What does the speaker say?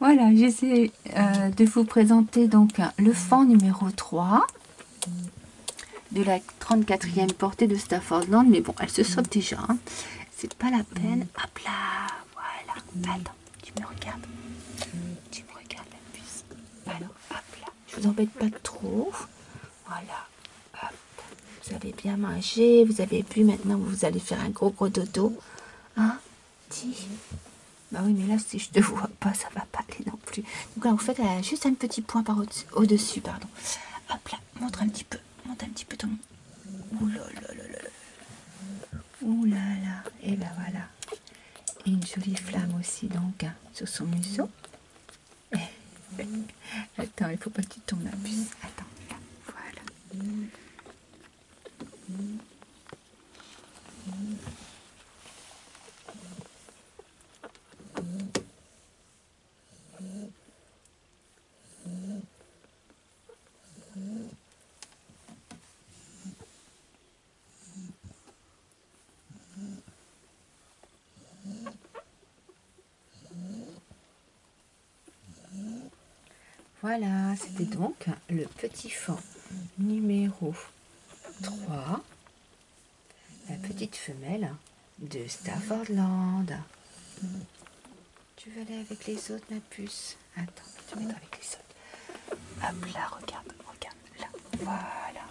Voilà, j'essaie euh, de vous présenter donc le fan numéro 3 de la 34e portée de Staffordland. Mais bon, elle se saute déjà. Hein. C'est pas la peine. Hop là, voilà. Attends, tu me regardes. Tu me regardes la puce. Alors, hop là. Je vous embête pas trop. Voilà. Hop. Vous avez bien mangé. Vous avez bu. Maintenant, vous allez faire un gros gros dodo. Hein Dis. Bah oui, mais là, si je te vois pas, ça va pas aller non plus. Donc là, vous faites euh, juste un petit point par au-dessus, pardon. Hop là, montre un petit peu, montre un petit peu ton... Ouh là là là là Ouh là là, et ben voilà. Et une jolie flamme aussi, donc, hein, sur son museau. Attends, il faut pas que tu tombes la puce. Attends, Voilà, c'était donc le petit fond numéro 3, la petite femelle de Staffordland. Tu veux aller avec les autres, ma puce? Attends, tu vas avec les autres. Hop là, regarde, regarde, là. Voilà.